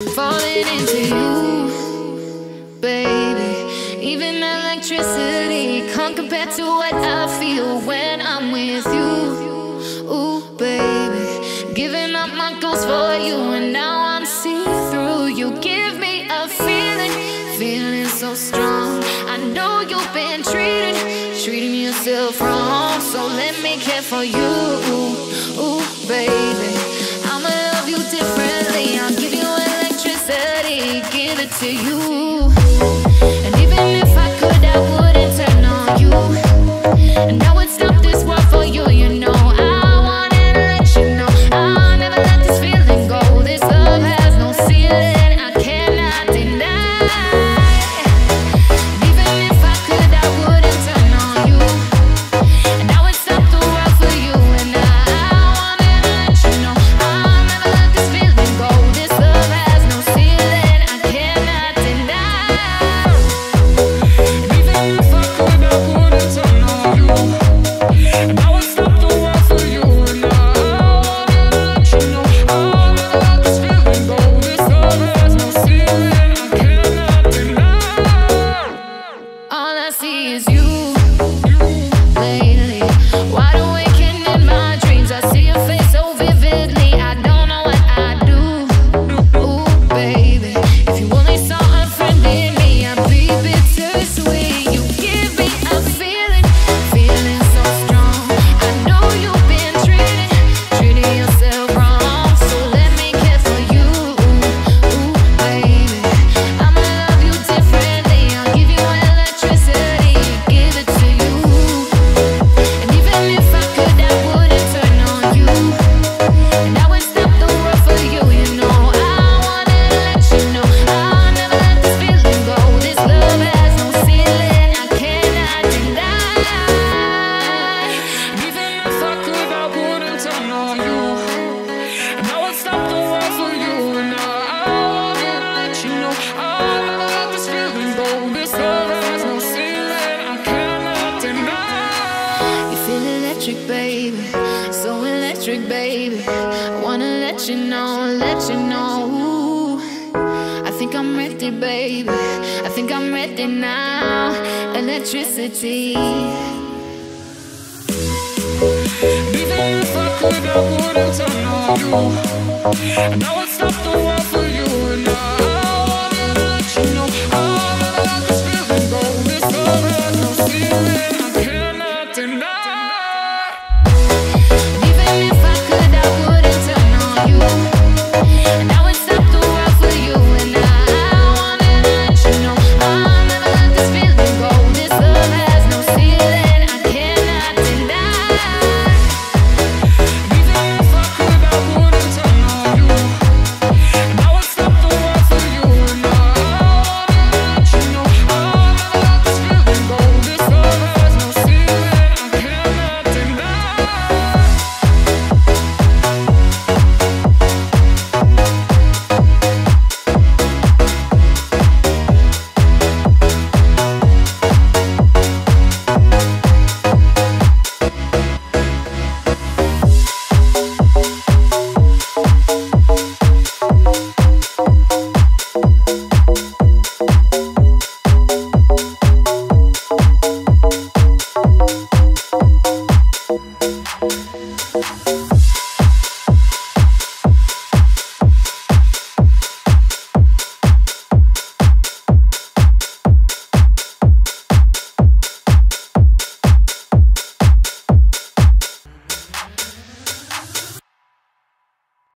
Falling into you, baby. Even electricity can't compare to what I feel when I'm with you. Ooh, baby. Giving up my goals for you, and now I'm see through. You give me a feeling, feeling so strong. I know you've been treating, treating yourself wrong. So let me care for you, ooh, baby. I'ma love you different give it to you. And even if I could, I wouldn't turn on you. electric, baby. So electric, baby. I wanna let you know, let you know. Ooh, I think I'm ready, baby. I think I'm ready now. Electricity. Even if I could, I wouldn't. turn on you. And I would stop the world.